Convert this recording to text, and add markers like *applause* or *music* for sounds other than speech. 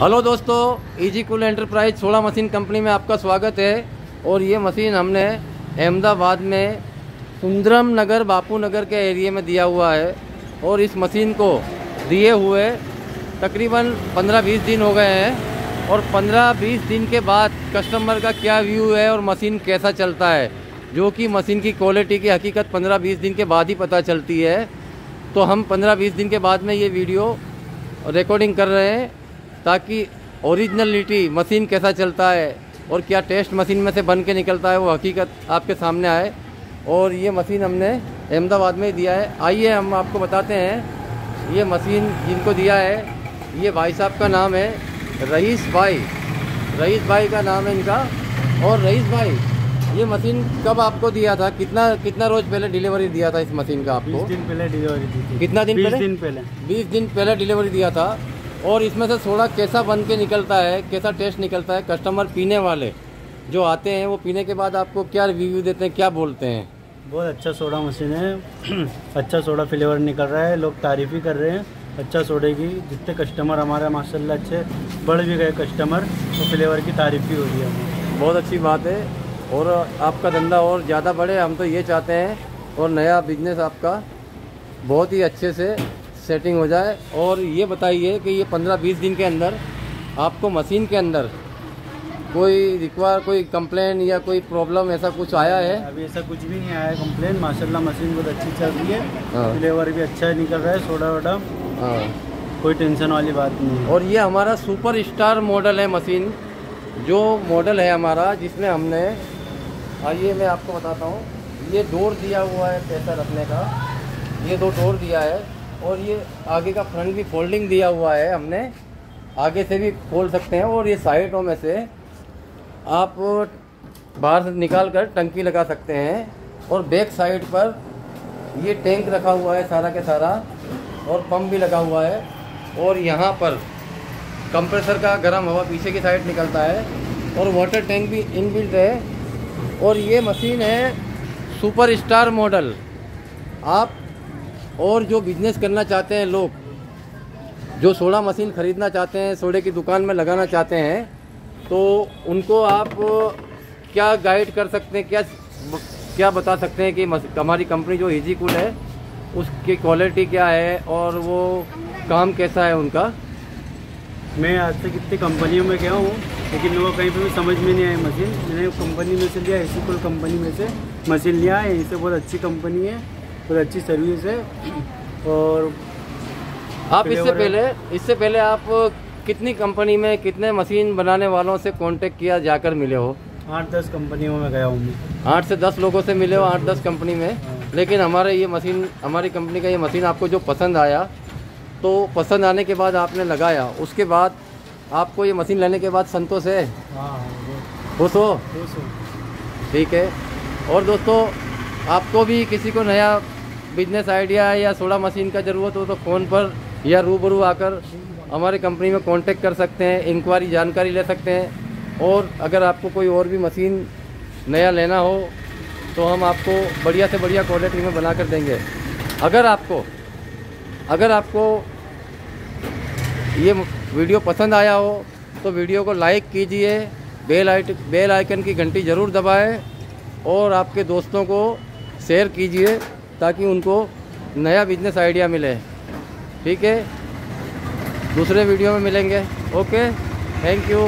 Hello दोस्तों easy cool enterprise सोलह machine company में आपका स्वागत है। और ये मशीन हमने अहमदाबाद में सुंदरम नगर, बापू नगर के एरिया में दिया हुआ है। और इस मशीन को दिए हुए तकरीबन 15-20 दिन हो गए हैं। और 15-20 दिन के बाद कस्टमर का क्या व्यू है और मशीन कैसा चलता है, जो कि मशीन की क्वालिटी की हकीकत 15-20 दिन के बाद ही पता चलती है। तो हम 15-20 दिन के बाद में ये वीडियो रिकॉर्डिंग कर रहे हैं। ताकि ओरिजिनलिटी मशीन कैसा चलता है और क्या टेस्ट मशीन में से बन के निकलता है वो हकीकत आपके सामने आए। और ये मशीन हमने अहमदाबाद में दिया है। आइए हम आपको बताते हैं ये मशीन जिनको दिया है ये भाई साहब का नाम है रईस भाई। रईस भाई का नाम है इनका। और रईस भाई ये मशीन कब आपको दिया था? कितना कितना रोज पहले डिलीवरी दिया था इस मशीन का आपको? बीस दिन पहले डिलीवरी दी थी। कितना दिन पहले? दिन पहले। बीस दिन पहले डिलीवरी दिया था। और इसमें से सोडा कैसा बन के निकलता है कैसा टेस्ट निकलता है कस्टमर पीने वाले जो आते हैं वो पीने के बाद आपको क्या रिव्यू देते हैं क्या बोलते हैं? बहुत अच्छा सोडा मशीन है। *clears throat* अच्छा सोडा फ्लेवर निकल रहा है लोग तारीफ़ ही कर रहे हैं। अच्छा सोडे की जितने कस्टमर हमारे माशाल्लाह अच्छे बढ़ भी गए कस्टमर तो फ्लेवर की तारीफ़ भी हो रही है बहुत अच्छी बात है। और आपका धंधा और ज़्यादा बढ़े हम तो ये चाहते हैं और नया बिज़नेस आपका बहुत ही अच्छे से सेटिंग हो जाए और ये बताइए कि ये पंद्रह बीस दिन के अंदर आपको मशीन के अंदर कोई रिक्वायर कोई कंप्लेन या कोई प्रॉब्लम ऐसा कुछ आया है? अभी ऐसा कुछ भी नहीं आया कंप्लेन माशाल्लाह मशीन बहुत अच्छी चल रही है। हाँ। फ्लेवर भी अच्छा निकल रहा है सोडा वोडा। हाँ। कोई टेंशन वाली बात नहीं है। और ये हमारा सुपर स्टार मॉडल है मशीन जो मॉडल है हमारा जिसमें हमने आइए मैं आपको बताता हूँ। ये डोर दिया हुआ है पैसा रखने का। ये दो डोर दिया है। और ये आगे का फ्रंट भी फोल्डिंग दिया हुआ है हमने। आगे से भी खोल सकते हैं और ये साइडों में से आप बाहर से निकाल कर टंकी लगा सकते हैं और बैक साइड पर ये टैंक रखा हुआ है सारा के सारा और पंप भी लगा हुआ है और यहाँ पर कंप्रेसर का गर्म हवा पीछे की साइड निकलता है और वाटर टैंक भी इनबिल्ट है और ये मशीन है सुपर स्टार मॉडल आप और जो बिज़नेस करना चाहते हैं लोग, जो सोडा मशीन ख़रीदना चाहते हैं, सोडे की दुकान में लगाना चाहते हैं तो उनको आप क्या गाइड कर सकते हैं, क्या क्या बता सकते हैं कि हमारी कंपनी जो इजी कूल है, उसकी क्वालिटी क्या है और वो काम कैसा है उनका? मैं आज तक कितनी कंपनियों में गया हूँ, लेकिन वो कहीं पर भी समझ में नहीं आई मशीन मैंने कंपनी में से लिया कोई कंपनी में से मशीन लिया है यहीं से बहुत अच्छी कंपनी है। बहुत अच्छी सर्विस है। और आप इससे पहले इससे पहले आप कितनी कंपनी में कितने मशीन बनाने वालों से कांटेक्ट किया जाकर मिले हो? आठ दस कंपनियों में गया हूँ मैं। आठ से दस लोगों से मिले हो आठ दस कंपनी में? हाँ। लेकिन हमारे ये मशीन हमारी कंपनी का ये मशीन आपको जो पसंद आया तो पसंद आने के बाद आपने लगाया। उसके बाद आपको ये मशीन लेने के बाद संतोष है? हाँ खुश हो? ठीक है। और दोस्तों आपको भी किसी को नया बिज़नेस आइडिया या सोडा मशीन का ज़रूरत हो तो फ़ोन पर या रूबरू आकर हमारी कंपनी में कांटेक्ट कर सकते हैं इंक्वायरी जानकारी ले सकते हैं। और अगर आपको कोई और भी मशीन नया लेना हो तो हम आपको बढ़िया से बढ़िया क्वालिटी में बना कर देंगे। अगर आपको अगर आपको ये वीडियो पसंद आया हो तो वीडियो को लाइक कीजिए बेल आइट बेल आइकन की घंटी ज़रूर दबाएँ, और आपके दोस्तों को शेयर कीजिए। ताकि उनको नया बिज़नेस आइडिया मिले। ठीक है? दूसरे वीडियो में मिलेंगे। Okay thank you